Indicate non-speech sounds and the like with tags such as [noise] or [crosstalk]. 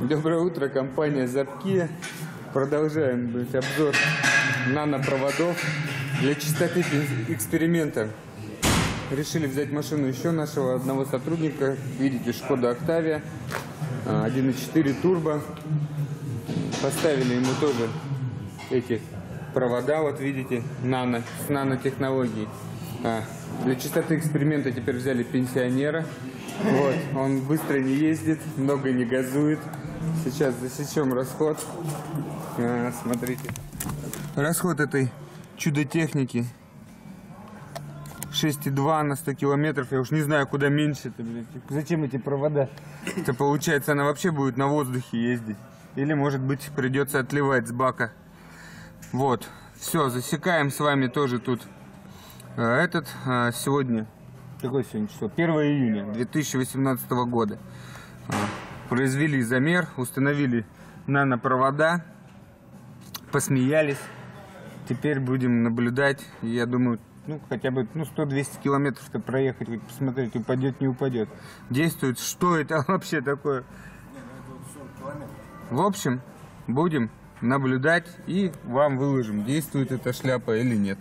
Доброе утро, компания Запки. Продолжаем блядь, обзор нанопроводов для чистоты эксперимента. Решили взять машину еще нашего одного сотрудника. Видите, Шкода Октавия. а, 1.4 турбо. Поставили ему тоже эти провода, вот видите, нано, с нанотехнологией. А, для чистоты эксперимента теперь взяли пенсионера. Вот, он быстро не ездит, много не газует. Сейчас засечем расход. А, смотрите. Расход этой чудо-техники 6,2 на 100 километров. Я уж не знаю, куда меньше это, блядь. Зачем эти провода? Это получается, она вообще будет на воздухе ездить. Или, может быть, придется отливать с бака. Вот. Все, засекаем с вами тоже тут э, этот э, сегодня. Какое сегодня число? 1 июня 2018 года. А, Произвели замер, установили нанопровода, посмеялись. Теперь будем наблюдать. Я думаю, ну, хотя бы ну, 100-200 километров-то проехать, посмотреть, упадет, не упадет. Действует. Что это [laughs] вообще такое? В общем, будем наблюдать и вам выложим, действует эта шляпа или нет.